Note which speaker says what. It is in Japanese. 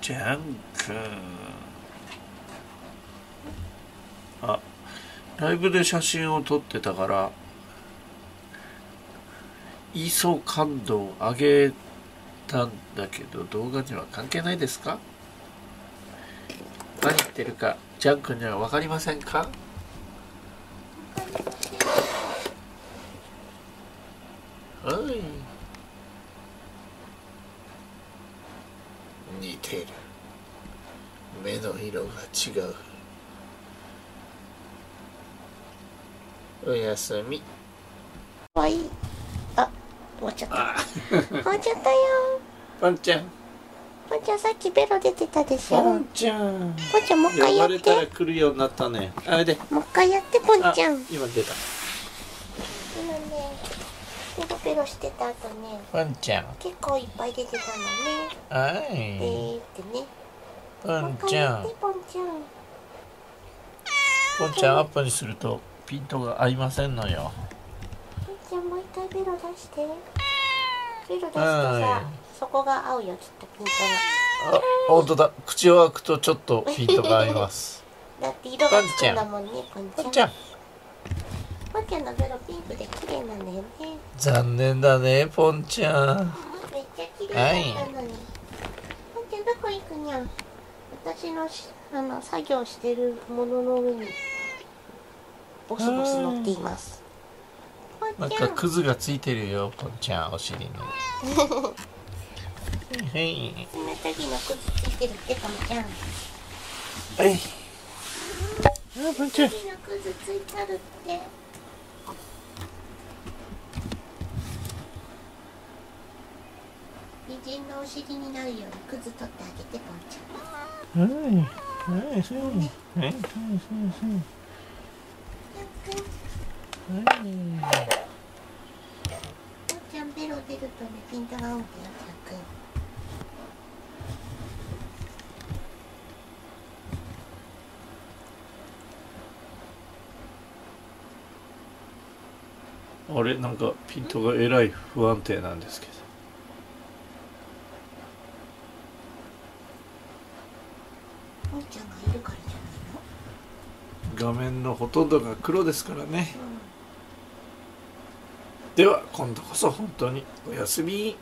Speaker 1: ジャンク。あライブで写真を撮ってたからイソ感度を上げたんだけど動画には関係ないですか？何言ってるか。ジャン君には分かりませんか？はい。似てる。目の色が違う。おやすみ。
Speaker 2: かわい。いあ終わっちゃった。
Speaker 1: あ。
Speaker 2: 終わっちゃったよ。
Speaker 1: パンちゃん
Speaker 2: ぽんちゃん。さっきベロ出てたでしょ
Speaker 1: パ
Speaker 2: ぽん
Speaker 1: ンちゃん
Speaker 2: ちゃんもう一回やって。
Speaker 1: 呼ばれたら来るようになったね。あれで
Speaker 2: もう一回やってぽん
Speaker 1: あ
Speaker 2: ちゃん。
Speaker 1: 今出た。
Speaker 2: 今ねペロペロしてた後ね。
Speaker 1: パンちゃん。
Speaker 2: 結構いっぱい出てたのね。
Speaker 1: はい。
Speaker 2: えーってね。
Speaker 1: パン
Speaker 2: もう一
Speaker 1: ちゃん
Speaker 2: ぽんちゃん。
Speaker 1: ポンちゃんアップにするとピントが合いませんのよ。
Speaker 2: ぽんちゃんもう一回ベロ出してベロ出すとさそこが合うよきっとピント
Speaker 1: あ本当だ。口を開くとちょっとピントが合います。
Speaker 2: がだって色がつくんだもんねぽんちゃん
Speaker 1: ポンちゃん
Speaker 2: ぽんちゃんのベロピンクで綺麗なんだよね。
Speaker 1: 残念だねポンちゃん。
Speaker 2: めっちゃ綺麗だったのに。ぽんちゃんどこ行くにゃん。私のしあの作業してるものの上にボスボス乗っています。ぽ
Speaker 1: なん。かクズがついてるよポンちゃんお尻に。はい。
Speaker 2: そんな時のくずついてるってぽんちゃん。
Speaker 1: はい。あポンちゃん
Speaker 2: 時のくずつい。てあるって。美人のお尻になるよう。にくず取ってあげてぽんちゃん。
Speaker 1: はい。はい。はいはいはいはい
Speaker 2: ちゃんベロ出るとねピントが合うんだよちゃんくん。
Speaker 1: あれなんかピントがえらい不安定なんですけど
Speaker 2: ぽんちゃん
Speaker 1: 画面のほとんどが黒ですからね。では今度こそ本当におやすみ